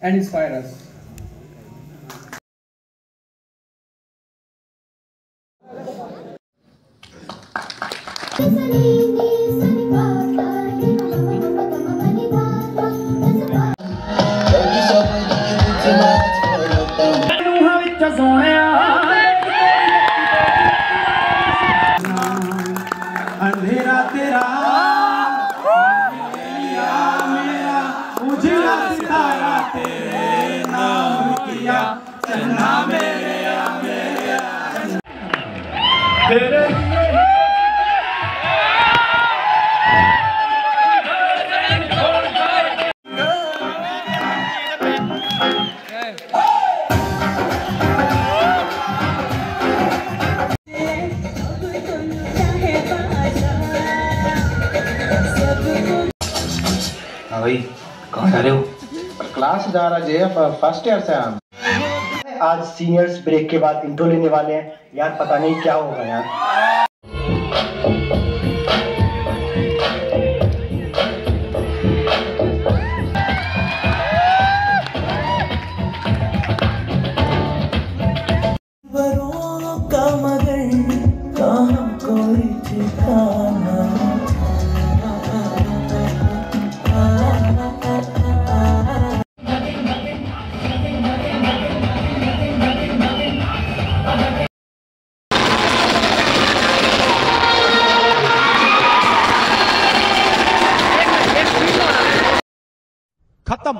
and inspire us. अंधेरा तेरा तेरे नाम किया चन्ना मेरे मेरे भाई कहाँ जा रहे हो? क्लास जा रहा है फ़र्स्ट ईयर से हम। आज सीनियर्स ब्रेक के बाद इंट्रो लेने वाले हैं। यार, पता नहीं क्या होगा यार। कोई ठिकाना? खत्म।